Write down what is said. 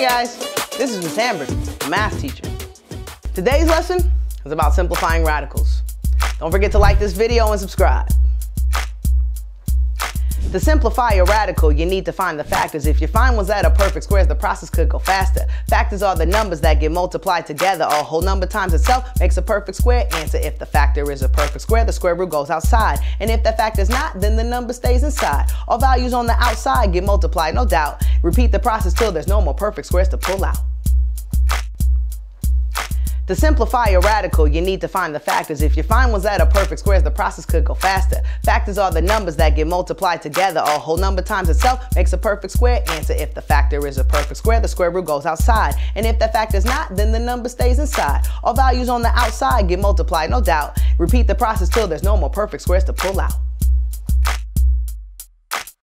guys, this is Miss Amber, a math teacher. Today's lesson is about simplifying radicals. Don't forget to like this video and subscribe. To simplify a radical, you need to find the factors. If you find ones that are perfect squares, the process could go faster. Factors are the numbers that get multiplied together. A whole number times itself makes a perfect square. Answer if the factor is a perfect square, the square root goes outside. And if the factor is not, then the number stays inside. All values on the outside get multiplied, no doubt. Repeat the process till there's no more perfect squares to pull out. To simplify a radical, you need to find the factors. If you find ones that are perfect squares, the process could go faster. Factors are the numbers that get multiplied together. A whole number times itself makes a perfect square. Answer if the factor is a perfect square, the square root goes outside. And if the factor is not, then the number stays inside. All values on the outside get multiplied, no doubt. Repeat the process till there's no more perfect squares to pull out.